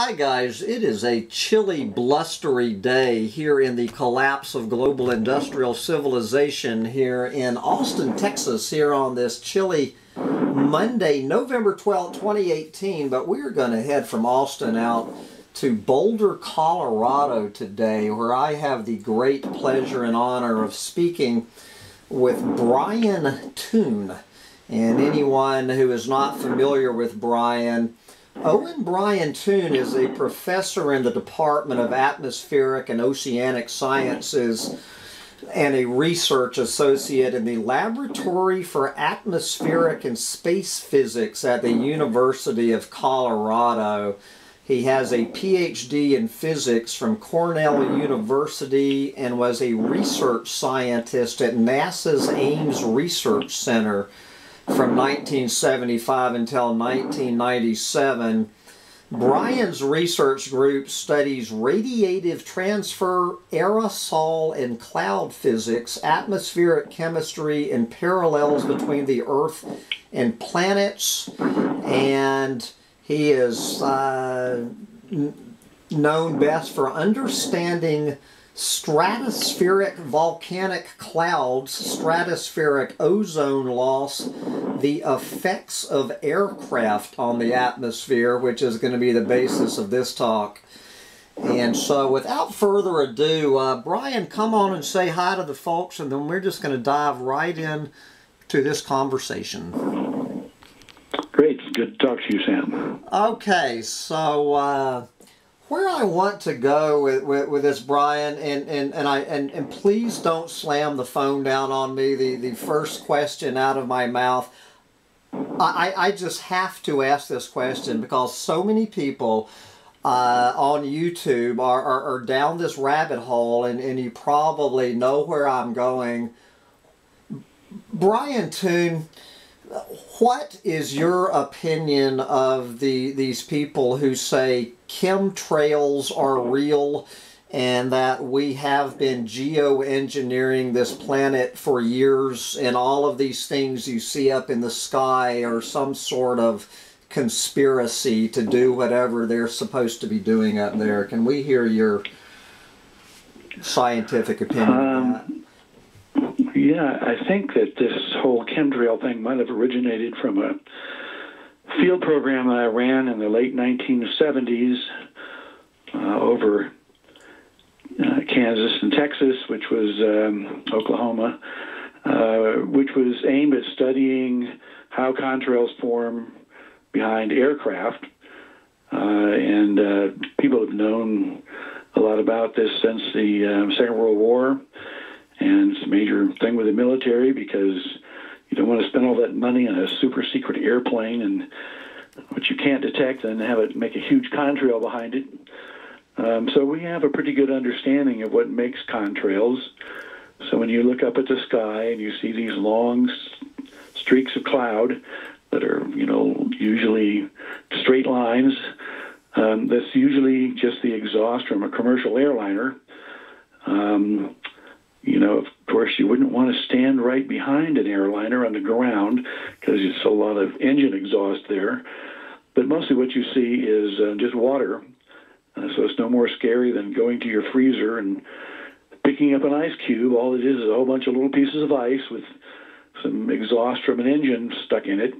Hi, guys. It is a chilly, blustery day here in the collapse of global industrial civilization here in Austin, Texas, here on this chilly Monday, November 12, 2018. But we're going to head from Austin out to Boulder, Colorado today, where I have the great pleasure and honor of speaking with Brian Toon. And anyone who is not familiar with Brian, Owen Brian Toon is a professor in the Department of Atmospheric and Oceanic Sciences and a research associate in the Laboratory for Atmospheric and Space Physics at the University of Colorado. He has a PhD in physics from Cornell University and was a research scientist at NASA's Ames Research Center from 1975 until 1997. Brian's research group studies radiative transfer, aerosol and cloud physics, atmospheric chemistry, and parallels between the Earth and planets. And he is uh, known best for understanding stratospheric volcanic clouds, stratospheric ozone loss, the effects of aircraft on the atmosphere, which is going to be the basis of this talk. And so, without further ado, uh, Brian, come on and say hi to the folks, and then we're just going to dive right in to this conversation. Great. Good to talk to you, Sam. Okay, so. Uh, where I want to go with, with, with, this, Brian, and, and, and I and, and please don't slam the phone down on me. The the first question out of my mouth. I, I just have to ask this question because so many people uh, on YouTube are, are, are down this rabbit hole, and, and you probably know where I'm going. Brian Toon, what is your opinion of the these people who say chemtrails are real and that we have been geoengineering this planet for years and all of these things you see up in the sky are some sort of conspiracy to do whatever they're supposed to be doing up there. Can we hear your scientific opinion um, Yeah, I think that this whole chemtrail thing might have originated from a field program I ran in the late 1970s uh, over uh, Kansas and Texas, which was um, Oklahoma, uh, which was aimed at studying how contrails form behind aircraft. Uh, and uh, people have known a lot about this since the um, Second World War. And it's a major thing with the military because you don't want to spend all that money on a super secret airplane and which you can't detect and have it make a huge contrail behind it. Um, so we have a pretty good understanding of what makes contrails. So when you look up at the sky and you see these long streaks of cloud that are, you know, usually straight lines, um, that's usually just the exhaust from a commercial airliner. Um, you know, of course, you wouldn't want to stand right behind an airliner on the ground because it's a lot of engine exhaust there. But mostly what you see is uh, just water. Uh, so it's no more scary than going to your freezer and picking up an ice cube. All it is is a whole bunch of little pieces of ice with some exhaust from an engine stuck in it.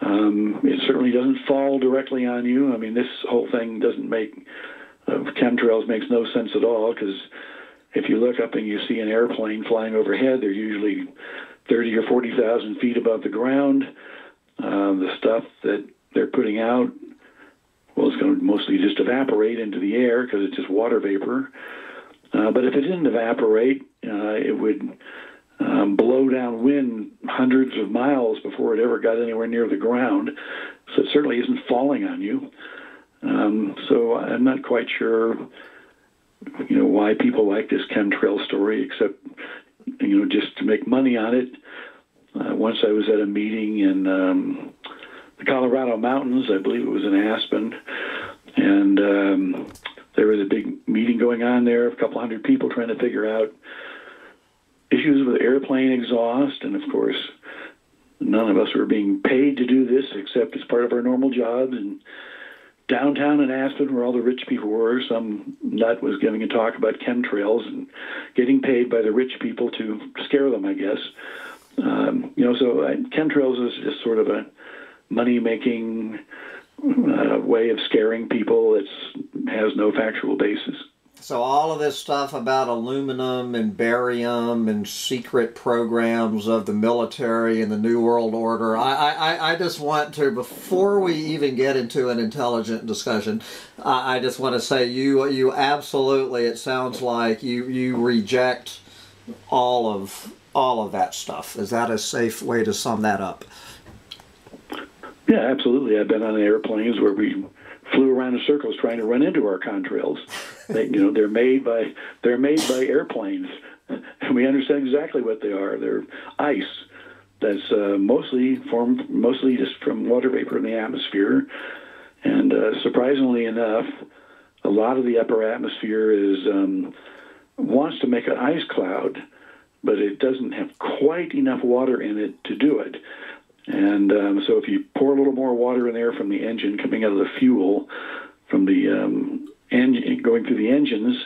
Um, it certainly doesn't fall directly on you. I mean, this whole thing doesn't make uh, chemtrails makes no sense at all because if you look up and you see an airplane flying overhead, they're usually 30 or 40,000 feet above the ground. Uh, the stuff that they're putting out, well, it's going to mostly just evaporate into the air because it's just water vapor. Uh, but if it didn't evaporate, uh, it would um, blow down wind hundreds of miles before it ever got anywhere near the ground. So it certainly isn't falling on you. Um, so I'm not quite sure you know why people like this chemtrail story, except you know just to make money on it. Uh, once I was at a meeting in um, the Colorado mountains, I believe it was in Aspen, and um, there was a big meeting going on there, a couple hundred people trying to figure out issues with airplane exhaust, and of course, none of us were being paid to do this except as part of our normal jobs and downtown in Aspen, where all the rich people were, some nut was giving a talk about chemtrails and getting paid by the rich people to scare them, I guess. Um, you know, so uh, chemtrails is just sort of a money making uh, way of scaring people that has no factual basis. So all of this stuff about aluminum and barium and secret programs of the military and the New World Order, I, I, I just want to, before we even get into an intelligent discussion, I, I just want to say you you absolutely, it sounds like you, you reject all of all of that stuff. Is that a safe way to sum that up? Yeah, absolutely. I've been on airplanes where we flew around in circles trying to run into our contrails. They, you know, they're made by they're made by airplanes, and we understand exactly what they are. They're ice that's uh, mostly formed mostly just from water vapor in the atmosphere, and uh, surprisingly enough, a lot of the upper atmosphere is um, wants to make an ice cloud, but it doesn't have quite enough water in it to do it. And um, so if you pour a little more water in there from the engine coming out of the fuel, from the um, engine going through the engines,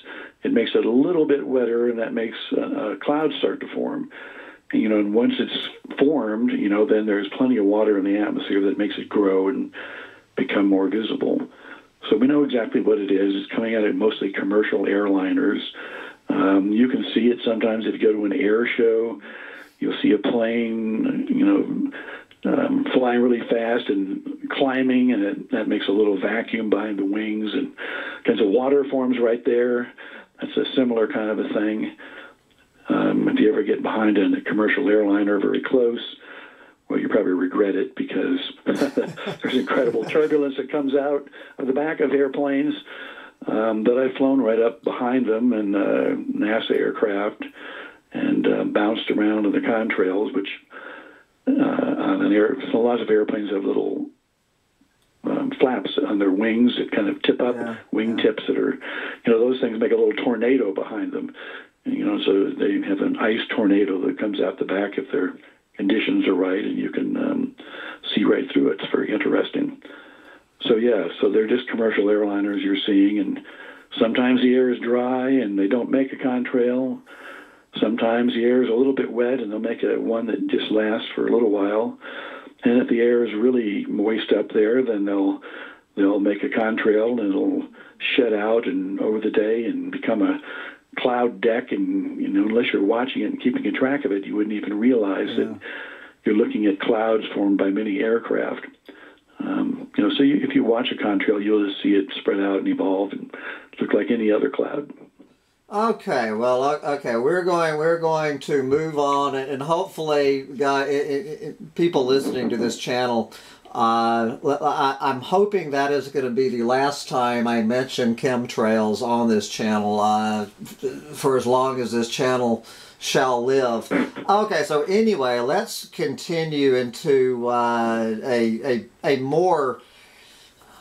it makes it a little bit wetter, and that makes uh, clouds start to form. And, you know, and once it's formed, you know, then there's plenty of water in the atmosphere that makes it grow and become more visible. So we know exactly what it is. It's coming out of mostly commercial airliners. Um, you can see it sometimes if you go to an air show. You'll see a plane, you know, um, flying really fast and climbing, and it, that makes a little vacuum behind the wings, and kinds of water forms right there. That's a similar kind of a thing. Um, if you ever get behind a commercial airliner very close, well, you probably regret it because there's incredible turbulence that comes out of the back of airplanes um, that I've flown right up behind them in uh, NASA aircraft and uh, bounced around in the contrails, which on an air, so lots of airplanes have little um, flaps on their wings that kind of tip up, yeah, wing yeah. tips that are, you know, those things make a little tornado behind them. And, you know, so they have an ice tornado that comes out the back if their conditions are right, and you can um, see right through it. It's very interesting. So yeah, so they're just commercial airliners you're seeing, and sometimes the air is dry and they don't make a contrail. Sometimes the air is a little bit wet, and they'll make a one that just lasts for a little while. And if the air is really moist up there, then they'll they'll make a contrail and it'll shed out and over the day and become a cloud deck. And you know, unless you're watching it and keeping a track of it, you wouldn't even realize yeah. that you're looking at clouds formed by many aircraft. Um, you know, so you, if you watch a contrail, you'll just see it spread out and evolve and look like any other cloud. Okay, well, okay, we're going we're going to move on, and hopefully, guy, people listening to this channel, uh, I, I'm hoping that is going to be the last time I mention chemtrails on this channel uh, for as long as this channel shall live. Okay, so anyway, let's continue into uh, a, a a more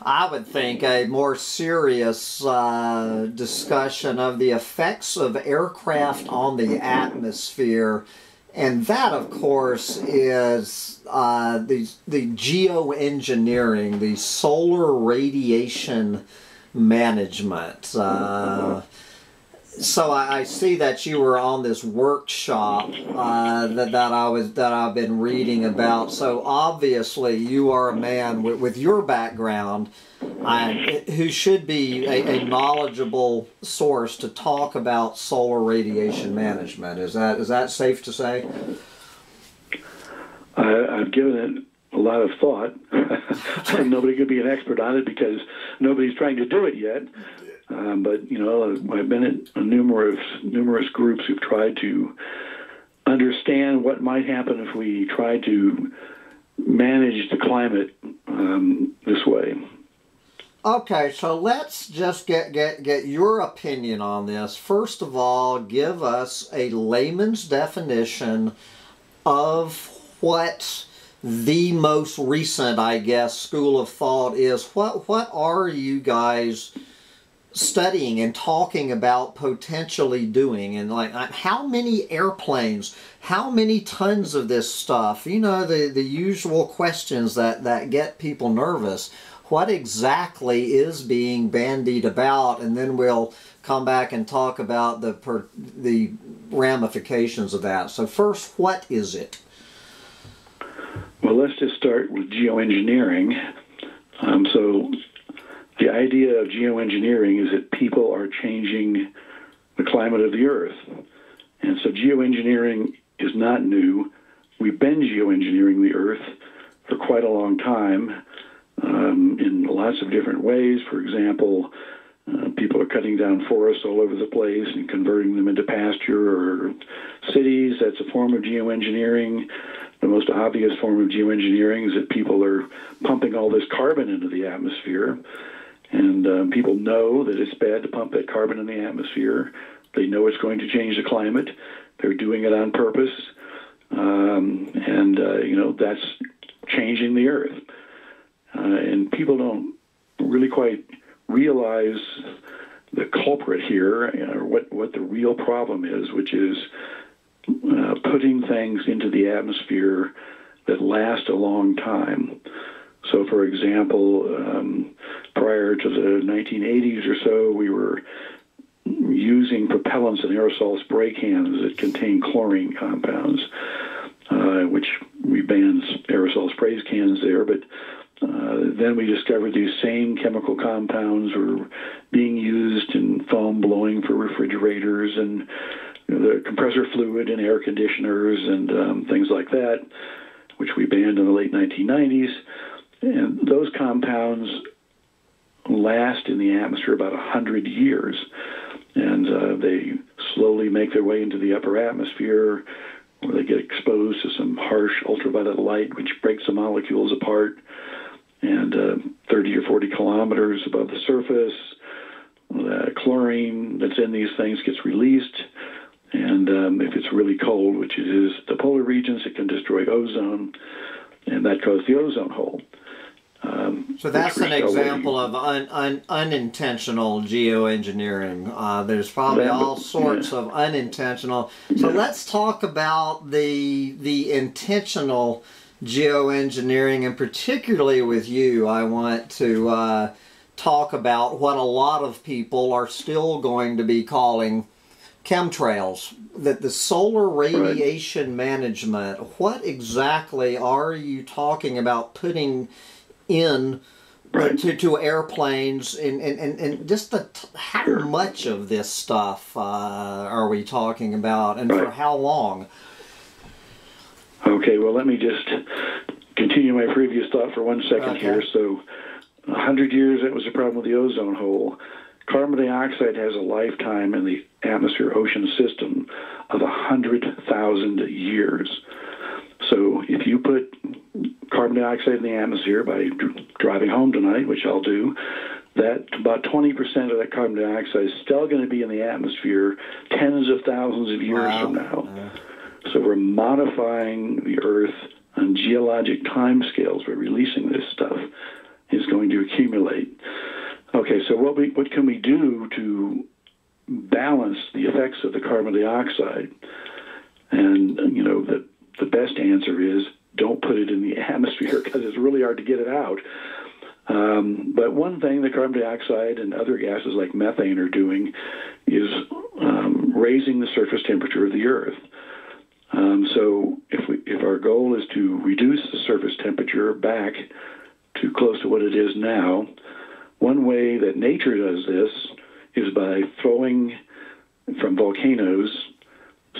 I would think, a more serious uh, discussion of the effects of aircraft on the atmosphere. And that, of course, is uh, the, the geoengineering, the solar radiation management. Uh, so I, I, see that you were on this workshop uh, that, that I was that I've been reading about. So obviously you are a man with, with your background I, who should be a, a, knowledgeable source to talk about solar radiation management. Is that is that safe to say? I, I've given it a lot of thought. Nobody could be an expert on it because nobody's trying to do it yet. Um, but you know, I've been in numerous numerous groups who've tried to understand what might happen if we try to manage the climate um, this way. Okay, so let's just get, get, get your opinion on this. First of all, give us a layman's definition of what the most recent, I guess, school of thought is. What, what are you guys studying and talking about potentially doing and like how many airplanes how many tons of this stuff you know the the usual questions that that get people nervous what exactly is being bandied about, and then we'll come back and talk about the per, the ramifications of that. So first, what is it? Well, let's just start with geoengineering. Um, so the idea of geoengineering is that people are changing the climate of the Earth. And so geoengineering is not new. We've been geoengineering the Earth for quite a long time um, in lots of different ways. For example, uh, people are cutting down forests all over the place and converting them into pasture or cities. That's a form of geoengineering. The most obvious form of geoengineering is that people are pumping all this carbon into the atmosphere. And um, people know that it's bad to pump that carbon in the atmosphere. They know it's going to change the climate. They're doing it on purpose. Um, and, uh, you know, that's changing the earth. Uh, and people don't really quite realize the culprit here, or what, what the real problem is, which is uh, putting things into the atmosphere that last a long time. So, for example, um, prior to the 1980s or so, we were using propellants in aerosol spray cans that contain chlorine compounds, uh, which we banned aerosol spray cans there. But uh, then we discovered these same chemical compounds were being used in foam blowing for refrigerators and you know, the compressor fluid in air conditioners and um, things like that, which we banned in the late 1990s. And those compounds last in the atmosphere about 100 years. And uh, they slowly make their way into the upper atmosphere where they get exposed to some harsh ultraviolet light, which breaks the molecules apart. And uh, 30 or 40 kilometers above the surface, the chlorine that's in these things gets released. And um, if it's really cold, which it is the polar regions, it can destroy ozone, and that causes the ozone hole. Um, so that's an example of un, un, unintentional geoengineering. Uh, there's probably yeah, all sorts yeah. of unintentional. So yeah. let's talk about the the intentional geoengineering, and particularly with you, I want to uh, talk about what a lot of people are still going to be calling chemtrails. That the solar radiation right. management. What exactly are you talking about putting? In right. to, to airplanes and, and, and, and just the how sure. much of this stuff uh, are we talking about and right. for how long? Okay, well, let me just continue my previous thought for one second okay. here. So, 100 years, that was a problem with the ozone hole. Carbon dioxide has a lifetime in the atmosphere ocean system of 100,000 years. So, if you put carbon dioxide in the atmosphere by driving home tonight, which I'll do, that about 20% of that carbon dioxide is still going to be in the atmosphere tens of thousands of years wow. from now. So we're modifying the Earth on geologic timescales by releasing this stuff is going to accumulate. Okay, so what we what can we do to balance the effects of the carbon dioxide? And you know the the best answer is don't put it in the atmosphere because it's really hard to get it out. Um, but one thing that carbon dioxide and other gases like methane are doing is um, raising the surface temperature of the Earth. Um, so if we, if our goal is to reduce the surface temperature back to close to what it is now, one way that nature does this is by throwing from volcanoes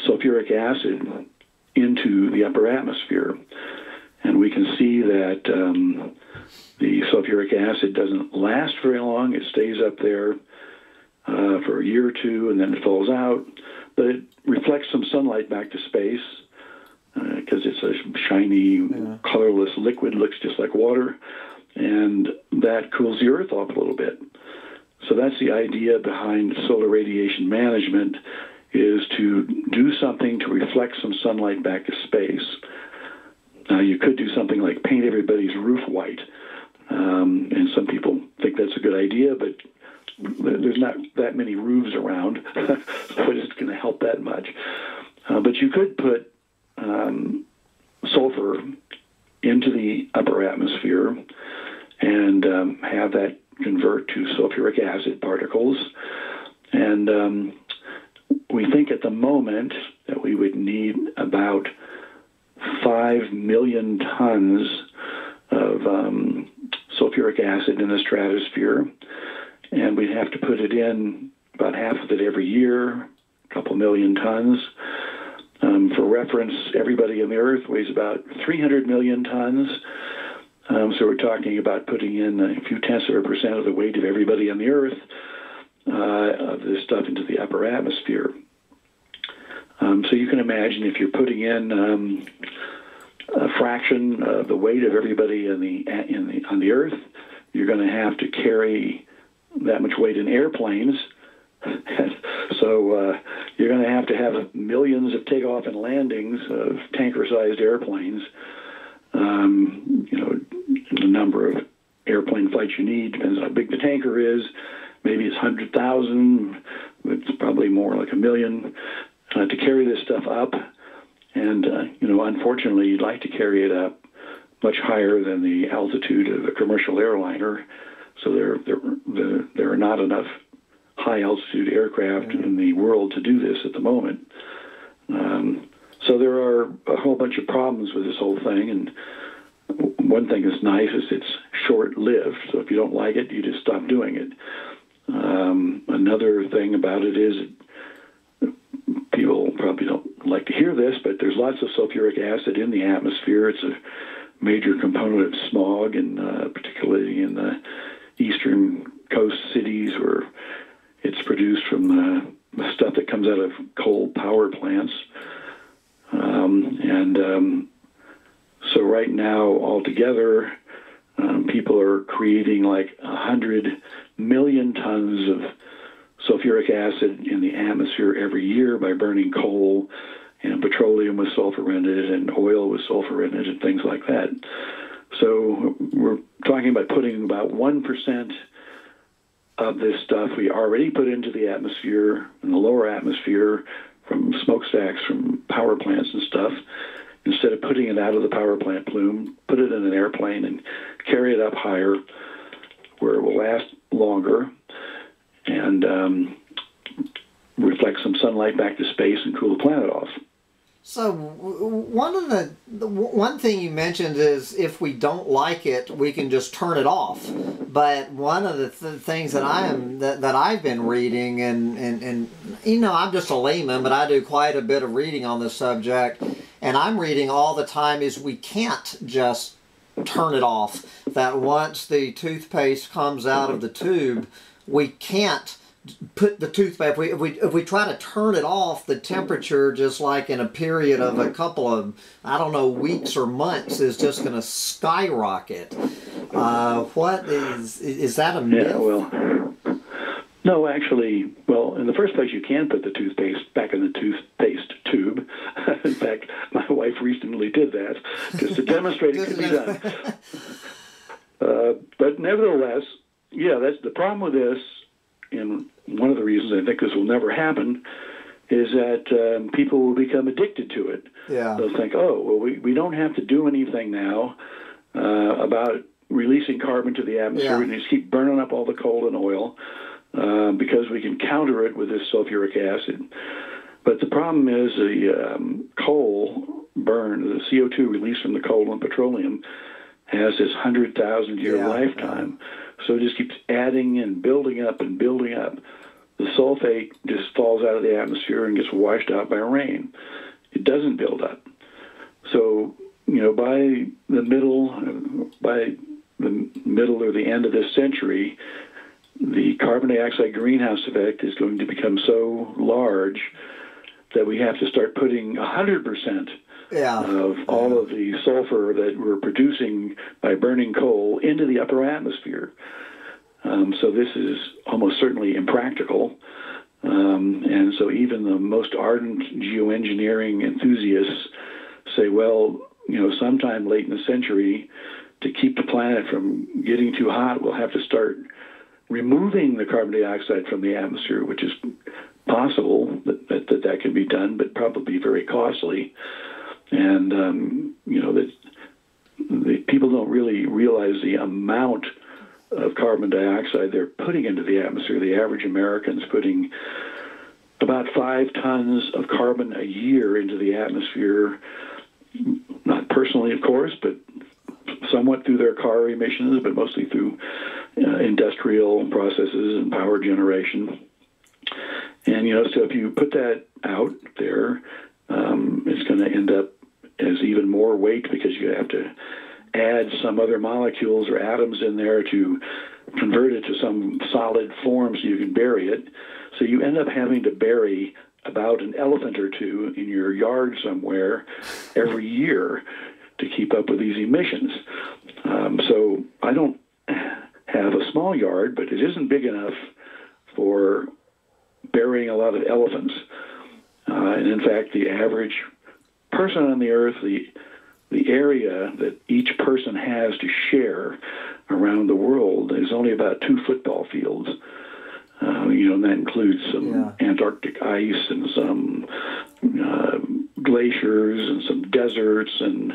sulfuric acid into the upper atmosphere. And we can see that um, the sulfuric acid doesn't last very long. It stays up there uh, for a year or two and then it falls out. But it reflects some sunlight back to space because uh, it's a shiny, yeah. colorless liquid, looks just like water. And that cools the earth off a little bit. So that's the idea behind solar radiation management is to do something to reflect some sunlight back to space. Now, you could do something like paint everybody's roof white, um, and some people think that's a good idea, but there's not that many roofs around, so it's going to help that much. Uh, but you could put um, sulfur into the upper atmosphere and um, have that convert to sulfuric acid particles. And um, we think at the moment that we would need about 5 million tons of um, sulfuric acid in the stratosphere. And we'd have to put it in about half of it every year, a couple million tons. Um, for reference, everybody on the Earth weighs about 300 million tons. Um, so we're talking about putting in a few tenths of a percent of the weight of everybody on the Earth of this stuff into the upper atmosphere. Um, so you can imagine if you're putting in um, a fraction of the weight of everybody in the in the on the Earth, you're going to have to carry that much weight in airplanes. so uh, you're going to have to have millions of takeoff and landings of tanker-sized airplanes. Um, you know, the number of airplane flights you need depends on how big the tanker is. Maybe it's hundred thousand. It's probably more like a million uh, to carry this stuff up. And uh, you know, unfortunately, you'd like to carry it up much higher than the altitude of a commercial airliner. So there, there, there, there are not enough high altitude aircraft mm-hmm. in the world to do this at the moment. Um, so there are a whole bunch of problems with this whole thing, and one thing that's nice is it's short lived. So if you don't like it, you just stop doing it. Um, another thing about it is people probably don't like to hear this, but there's lots of sulfuric acid in the atmosphere. It's a major component of smog, and uh, particularly in the eastern coast cities where it's produced from the stuff that comes out of coal power plants. Um, and um, so right now, altogether, um, people are creating like 100 million tons of sulfuric acid in the atmosphere every year by burning coal and petroleum with sulfur in it and oil with sulfur in it and things like that. So we're talking about putting about 1% of this stuff we already put into the atmosphere, in the lower atmosphere, from smokestacks, from power plants and stuff, instead of putting it out of the power plant plume, put it in an airplane and carry it up higher where it will last longer and um, reflect some sunlight back to space and cool the planet off. So one of the, one thing you mentioned is if we don't like it, we can just turn it off. But one of the th- things that I am that, that I've been reading and, and and you know I'm just a layman, but I do quite a bit of reading on this subject, and I'm reading all the time is we can't just turn it off. That once the toothpaste comes out of the tube, we can't put the toothpaste if we, if we if we try to turn it off the temperature just like in a period of a couple of i don't know weeks or months is just going to skyrocket uh, what is is that a myth yeah, well no actually well in the first place you can put the toothpaste back in the toothpaste tube in fact my wife recently did that just to demonstrate it can be done uh, but nevertheless yeah, that's the problem with this, and one of the reasons I think this will never happen is that um, people will become addicted to it. Yeah. They'll think, oh, well, we, we don't have to do anything now uh, about releasing carbon to the atmosphere. Yeah. We just keep burning up all the coal and oil uh, because we can counter it with this sulfuric acid. But the problem is the um, coal burn, the CO2 released from the coal and petroleum, has this 100,000 year yeah. lifetime. Yeah so it just keeps adding and building up and building up. The sulfate just falls out of the atmosphere and gets washed out by rain. It doesn't build up. So, you know, by the middle, by the middle or the end of this century, the carbon dioxide greenhouse effect is going to become so large that we have to start putting 100% yeah. of all of the sulfur that we're producing by burning coal into the upper atmosphere. Um, so this is almost certainly impractical. Um, and so even the most ardent geoengineering enthusiasts say, well, you know, sometime late in the century, to keep the planet from getting too hot, we'll have to start removing the carbon dioxide from the atmosphere, which is possible that that, that, that can be done, but probably very costly and um, you know that the, people don't really realize the amount of carbon dioxide they're putting into the atmosphere. The average American's putting about five tons of carbon a year into the atmosphere, not personally, of course, but somewhat through their car emissions, but mostly through uh, industrial processes and power generation. And, you know, so if you put that out there, um, it's going to end up as even more weight because you have to add some other molecules or atoms in there to convert it to some solid form so you can bury it. So you end up having to bury about an elephant or two in your yard somewhere every year to keep up with these emissions. Um, so I don't have a small yard, but it isn't big enough for burying a lot of elephants. Uh, and in fact, the average person on the earth, the the area that each person has to share around the world is only about two football fields. Uh, you know, and that includes some yeah. Antarctic ice and some uh, glaciers and some deserts and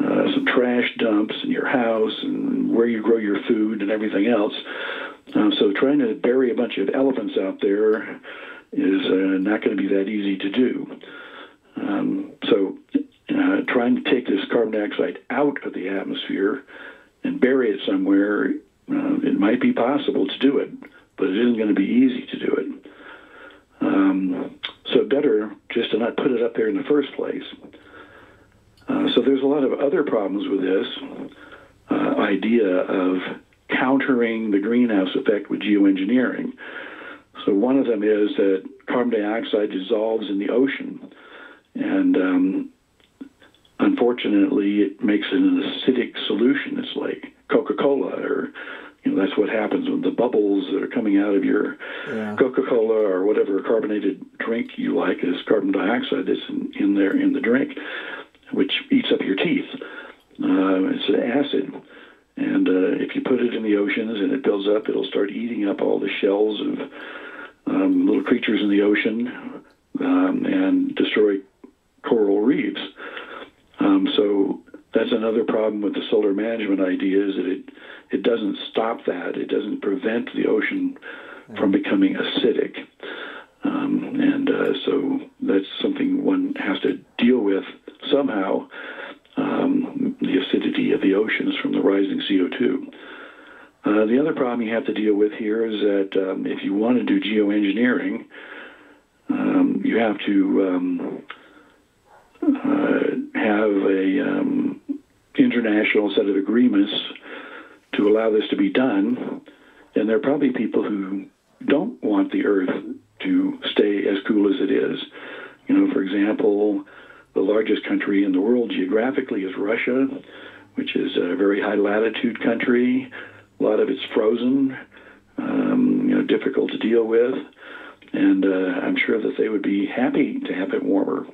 uh, some trash dumps in your house and where you grow your food and everything else. Uh, so trying to bury a bunch of elephants out there is uh, not going to be that easy to do. Um, so uh, trying to take this carbon dioxide out of the atmosphere and bury it somewhere, uh, it might be possible to do it, but it isn't going to be easy to do it. Um, so better just to not put it up there in the first place. Uh, so there's a lot of other problems with this uh, idea of countering the greenhouse effect with geoengineering. So one of them is that carbon dioxide dissolves in the ocean, and um, unfortunately, it makes it an acidic solution. It's like Coca-Cola, or you know, that's what happens when the bubbles that are coming out of your yeah. Coca-Cola or whatever carbonated drink you like is carbon dioxide that's in, in there in the drink, which eats up your teeth. Uh, it's an acid. And uh, if you put it in the oceans and it builds up, it'll start eating up all the shells of um, little creatures in the ocean um, and destroy coral reefs. Um, so that's another problem with the solar management idea is that it it doesn't stop that. It doesn't prevent the ocean from becoming acidic. Um, and uh, so that's something one has to deal with somehow um, the acidity of the oceans from the rising CO2. Uh, the other problem you have to deal with here is that um, if you want to do geoengineering, um, you have to um, uh, have a um, international set of agreements to allow this to be done. And there are probably people who don't want the Earth to stay as cool as it is. You know, for example, the largest country in the world geographically is Russia, which is a very high latitude country. A lot of it's frozen, um, you know, difficult to deal with. And uh, I'm sure that they would be happy to have it warmer.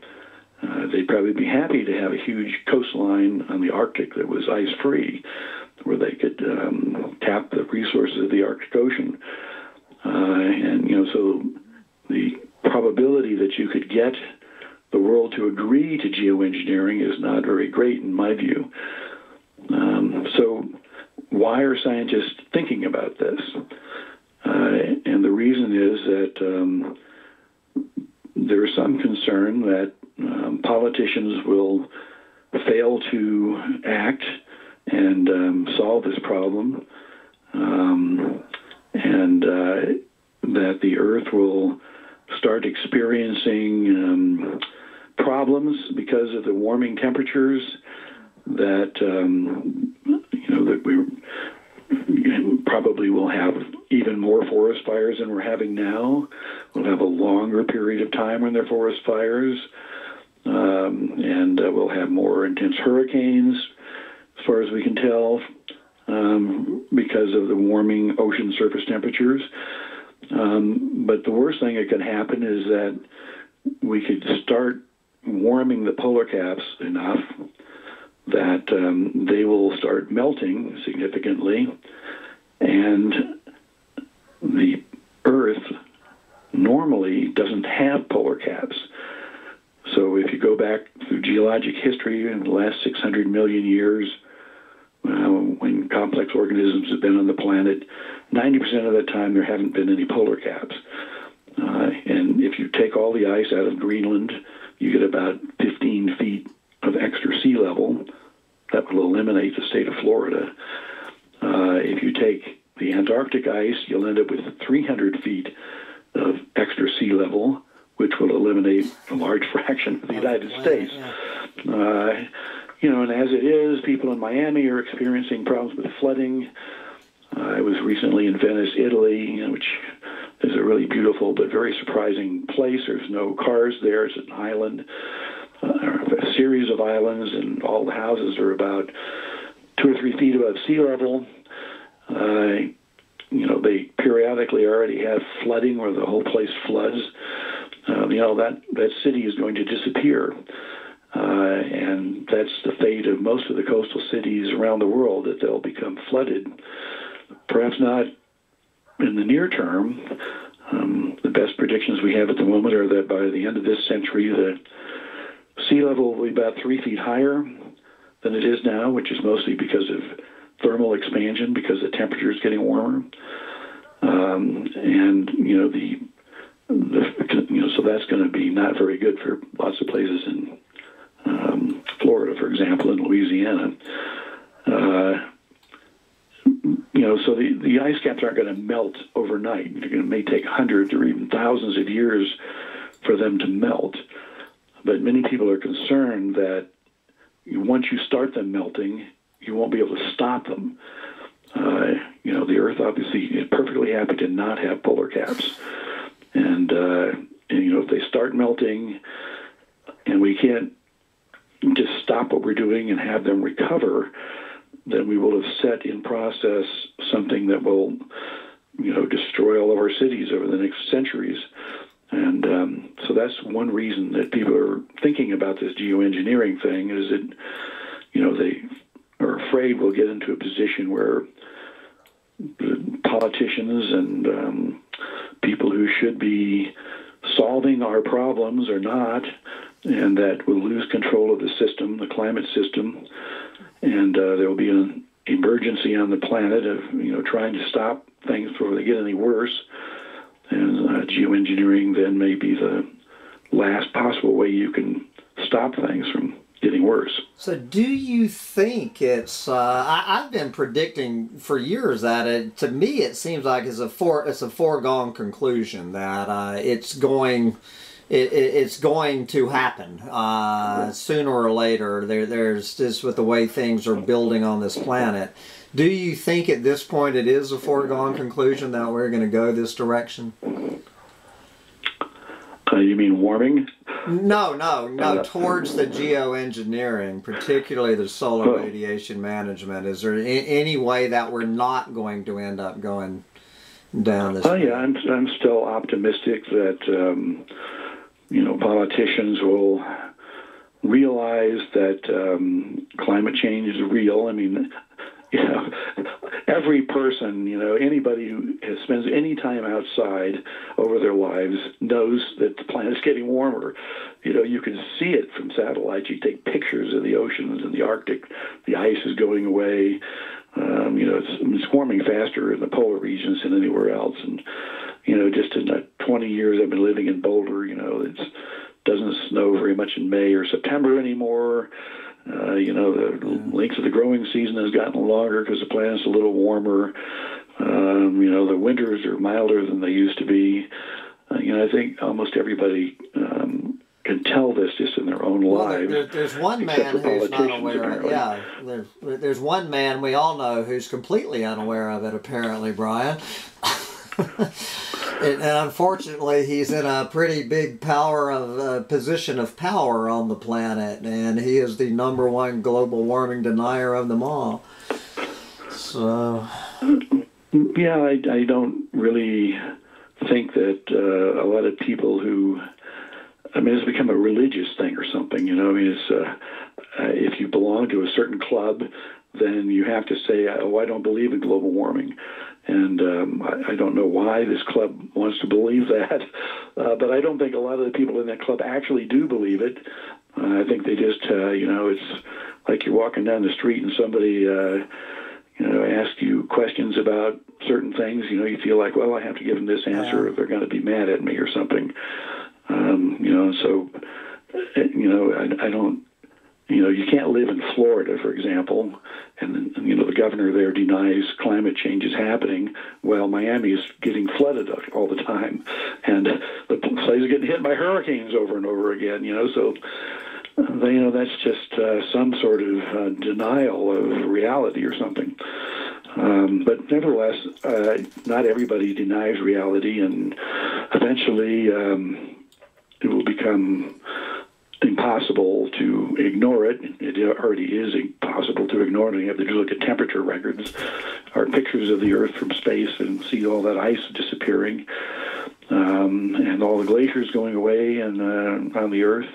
Uh, they'd probably be happy to have a huge coastline on the Arctic that was ice free, where they could um, tap the resources of the Arctic Ocean. Uh, and, you know, so the probability that you could get the world to agree to geoengineering is not very great, in my view. Um, so, why are scientists thinking about this? Uh, and the reason is that um, there is some concern that um, politicians will fail to act and um, solve this problem, um, and uh, that the Earth will start experiencing um, problems because of the warming temperatures that um, you know that we probably will have even more forest fires than we're having now. We'll have a longer period of time when there are forest fires, um, and uh, we'll have more intense hurricanes, as far as we can tell, um, because of the warming ocean surface temperatures. Um, but the worst thing that could happen is that we could start warming the polar caps enough that um, they will start melting significantly, and the Earth normally doesn't have polar caps. So if you go back through geologic history in the last 600 million years uh, when complex organisms have been on the planet, 90% of the time there haven't been any polar caps. Uh, and if you take all the ice out of Greenland, you get about 15 feet of extra sea level. That will eliminate the state of Florida. Uh, if you take the Antarctic ice, you'll end up with 300 feet of extra sea level, which will eliminate a large fraction of the United States. Uh, you know, and as it is, people in Miami are experiencing problems with flooding. Uh, I was recently in Venice, Italy, which is a really beautiful but very surprising place. There's no cars there. It's an island, uh, a series of islands, and all the houses are about two or three feet above sea level. Uh, you know, they periodically already have flooding where the whole place floods. You know, that, that city is going to disappear. Uh, and that's the fate of most of the coastal cities around the world, that they'll become flooded. Perhaps not in the near term. Um, the best predictions we have at the moment are that by the end of this century, the sea level will be about three feet higher than it is now, which is mostly because of thermal expansion because the temperature is getting warmer. Um, and you know the you know so that's going to be not very good for lots of places in um, Florida, for example, in Louisiana. Uh, you know, so the, the ice caps aren't going to melt overnight. It may take hundreds or even thousands of years for them to melt. But many people are concerned that once you start them melting, you won't be able to stop them. Uh, you know, the Earth obviously is perfectly happy to not have polar caps, and, uh, and you know if they start melting, and we can't just stop what we're doing and have them recover, then we will have set in process something that will, you know, destroy all of our cities over the next centuries. And um, so that's one reason that people are thinking about this geoengineering thing is that, you know, they are afraid we'll get into a position where politicians and um, people who should be solving our problems are not, and that we'll lose control of the system, the climate system, and uh, there will be an emergency on the planet of you know trying to stop things before they get any worse. And uh, geoengineering then may be the last possible way you can stop things from getting worse. So, do you think it's? Uh, I, have been predicting for years that it. To me, it seems like it's a for it's a foregone conclusion that uh, it's going. It, it, it's going to happen uh, sooner or later. There, there's just with the way things are building on this planet. Do you think at this point it is a foregone conclusion that we're going to go this direction? Uh, you mean warming? No, no, no. Towards the geoengineering, particularly the solar radiation management, is there any way that we're not going to end up going down this? Oh yeah, I'm I'm still optimistic that um, you know politicians will realize that um, climate change is real. I mean, you know, every person, you know, anybody who has, spends any time outside over their lives knows that the planet is getting warmer. You know, you can see it from satellites. You take pictures of the oceans and the Arctic. The ice is going away. Um, you know, it's, it's warming faster in the polar regions than anywhere else. And you know, just in the 20 years I've been living in Boulder, you know, it doesn't snow very much in May or September anymore. Uh, you know, the length of the growing season has gotten longer because the planet's a little warmer. Um, you know, the winters are milder than they used to be. Uh, you know, I think almost everybody um, can tell this just in their own well, lives. There, there's one man who's not aware of it. Yeah, there's, there's one man we all know who's completely unaware of it, apparently, Brian. and, unfortunately, he's in a pretty big power of uh, position of power on the planet, and he is the number one global warming denier of them all. So, yeah, I, I don't really think that uh, a lot of people who, I mean, it's become a religious thing or something. You know, I mean, it's uh, uh if you belong to a certain club, then you have to say, "Oh, I don't believe in global warming." And um, I, I don't know why this club wants to believe that, uh, but I don't think a lot of the people in that club actually do believe it. Uh, I think they just, uh, you know, it's like you're walking down the street and somebody, uh, you know, asks you questions about certain things. You know, you feel like, well, I have to give them this answer, or they're going to be mad at me or something. Um, you know, so you know, I, I don't you know, you can't live in Florida, for example, and you know the governor there denies climate change is happening, while Miami is getting flooded all the time, and the place is getting hit by hurricanes over and over again. You know, so you know that's just uh, some sort of uh, denial of reality or something. Um, but nevertheless, uh, not everybody denies reality, and eventually um, it will become impossible to ignore it. It already is impossible to ignore it. You have to look at temperature records or pictures of the Earth from space and see all that ice disappearing um, and all the glaciers going away and uh, on the Earth.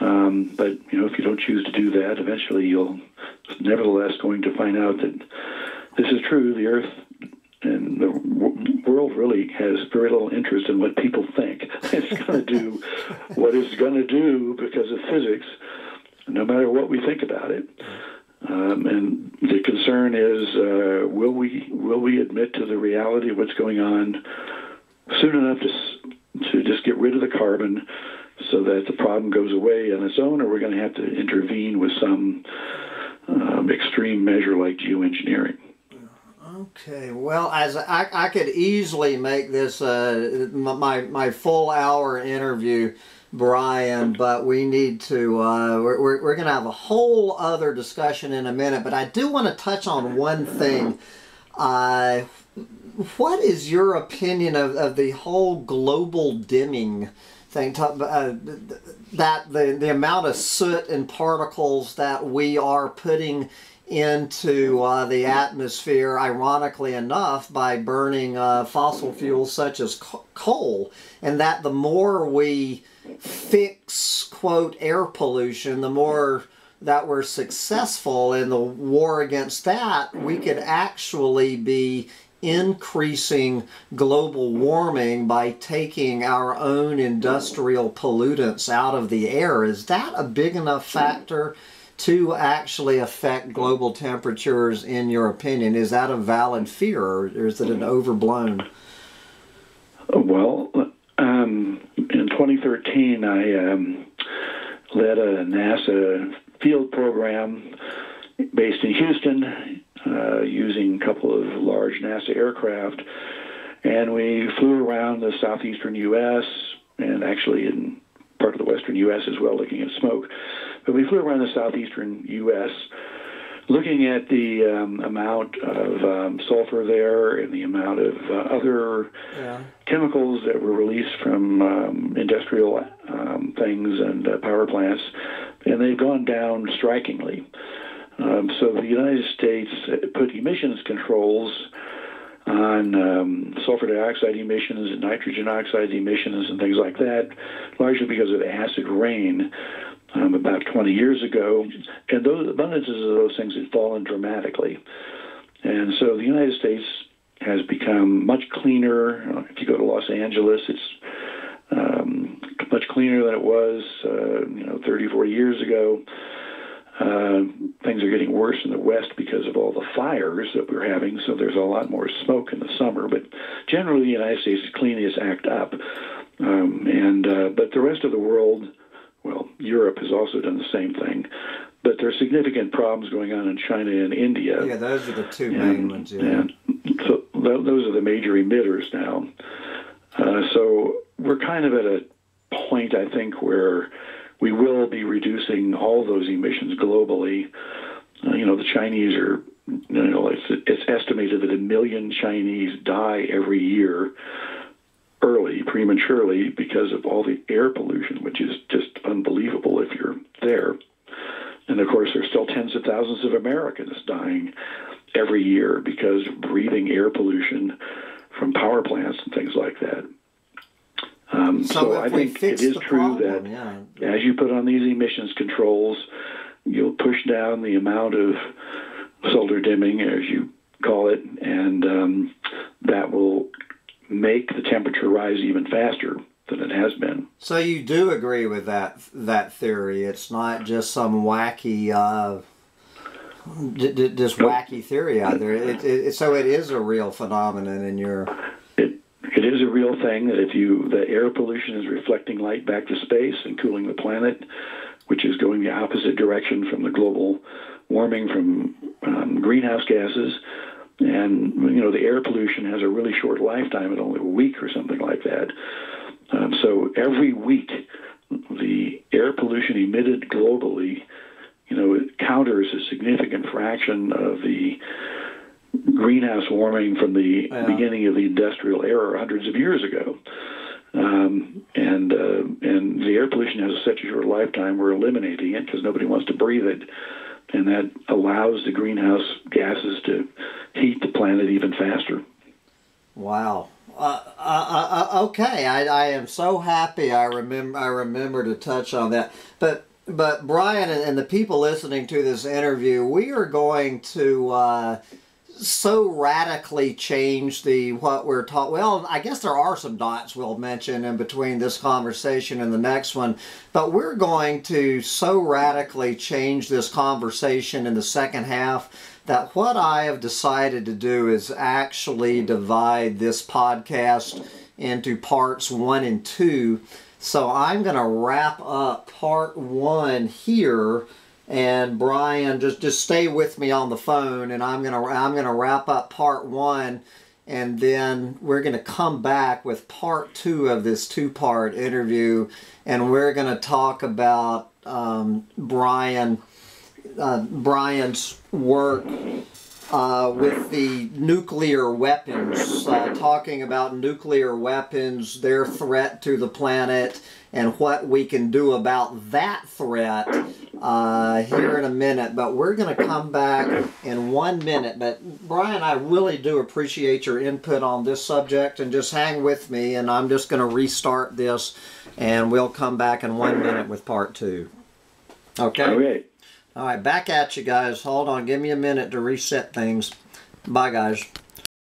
Um, but you know, if you don't choose to do that, eventually you'll nevertheless going to find out that this is true. The Earth and the world really has very little interest in what people think. It's going to do what it's going to do because of physics, no matter what we think about it. Um, and the concern is, uh, will we will we admit to the reality of what's going on soon enough to to just get rid of the carbon, so that the problem goes away on its own, or we're going to have to intervene with some um, extreme measure like geoengineering? Okay, well, as I, I could easily make this uh, my my full hour interview, Brian, but we need to. Uh, we're we're, going to have a whole other discussion in a minute. But I do want to touch on one thing. Uh, what is your opinion of, of the whole global dimming thing? Uh, that the the amount of soot and particles that we are putting into uh, the atmosphere, ironically enough, by burning uh, fossil fuels such as coal. And that the more we fix, quote, air pollution, the more that we're successful in the war against that, we could actually be increasing global warming by taking our own industrial pollutants out of the air. Is that a big enough factor? To actually affect global temperatures, in your opinion? Is that a valid fear or is it an overblown? Well, um, in 2013, I um, led a NASA field program based in Houston uh, using a couple of large NASA aircraft. And we flew around the southeastern U.S. and actually in part of the western U.S. as well, looking at smoke. But we flew around the southeastern U.S. looking at the um, amount of um, sulfur there and the amount of uh, other yeah. chemicals that were released from um, industrial um, things and uh, power plants, and they've gone down strikingly. Um, so the United States put emissions controls on um, sulfur dioxide emissions and nitrogen oxide emissions and things like that, largely because of acid rain um, about 20 years ago, and those abundances of those things had fallen dramatically. And so the United States has become much cleaner. If you go to Los Angeles, it's um, much cleaner than it was, uh, you know, 30, 40 years ago. Uh, things are getting worse in the West because of all the fires that we're having, so there's a lot more smoke in the summer. But generally, the United States is cleaning its act up, um, and uh, but the rest of the world well, Europe has also done the same thing. But there are significant problems going on in China and India. Yeah, those are the two and, main ones. Yeah. So th- those are the major emitters now. Uh, so we're kind of at a point, I think, where we will be reducing all those emissions globally. Uh, you know, the Chinese are, you know, it's, it's estimated that a million Chinese die every year early, prematurely, because of all the air pollution, which is just unbelievable if you're there. And of course, there's still tens of thousands of Americans dying every year because of breathing air pollution from power plants and things like that. Um, so, so I think it is true problem, that yeah. as you put on these emissions controls, you'll push down the amount of solar dimming, as you call it, and um, that will make the temperature rise even faster. than it has been. So you do agree with that that theory? It's not just some wacky, uh, d- d- just wacky theory out there. It, it, so it is a real phenomenon in your. Is a real thing that if you the air pollution is reflecting light back to space and cooling the planet, which is going the opposite direction from the global warming from um, greenhouse gases. And you know the air pollution has a really short lifetime, at only a week or something like that. Um, so every week, the air pollution emitted globally, you know, it counters a significant fraction of the greenhouse warming from the yeah. beginning of the industrial era hundreds of years ago. Um, and uh, and the air pollution has such a short lifetime, we're eliminating it because nobody wants to breathe it, and that allows the greenhouse gases to heat the planet even faster. Wow. Uh, uh, uh, okay, I, I am so happy. I remember I remember to touch on that. But but Brian and, and the people listening to this interview, we are going to uh, so radically change the what we're taught. Well, I guess there are some dots we'll mention in between this conversation and the next one, but we're going to so radically change this conversation in the second half that what I have decided to do is actually divide this podcast into parts one and two. So I'm going to wrap up part one here and Brian just just stay with me on the phone and I'm gonna I'm gonna wrap up part one and then we're gonna come back with part two of this two-part interview and we're gonna talk about um, Brian uh, Brian's work uh, with the nuclear weapons, uh, talking about nuclear weapons, their threat to the planet, and what we can do about that threat uh, here in a minute, but we're going to come back in one minute. But Brian, I really do appreciate your input on this subject, and just hang with me, and I'm just going to restart this, and we'll come back in one minute with part two. Okay. Right. All right, back at you guys. Hold on, give me a minute to reset things. Bye, guys.